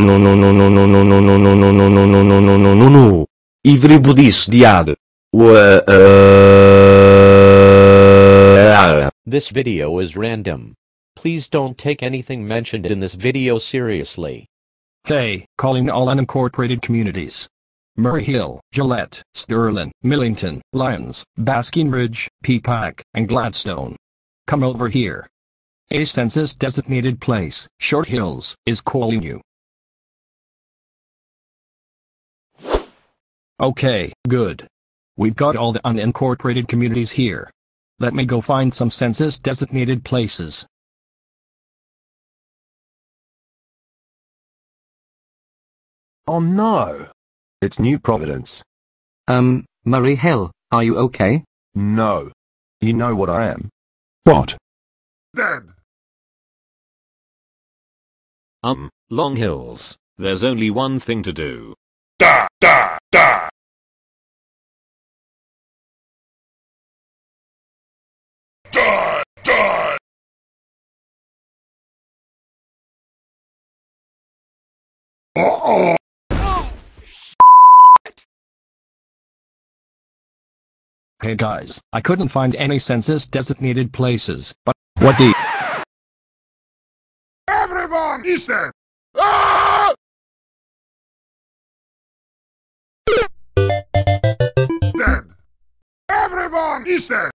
No no no no no no no no no no no no no no no no no no. Everybody's dead. Uh, This video is random. Please don't take anything mentioned in this video seriously. Hey, calling all unincorporated communities. Murray Hill, Gillette, Stirling, Millington, Lyons, Basking Ridge, Peapack, and Gladstone. Come over here. A census designated place, Short Hills, is calling you. Okay, good. We've got all the unincorporated communities here. Let me go find some census designated places. Oh no! It's New Providence. Um, Murray Hill, are you okay? No. You know what I am. What? Dead. Um, Long Hills. There's only one thing to do. Uh-oh. Hey guys, I couldn't find any census designated places, but what the? Everyone is dead. Ah! Dead. Everyone is dead.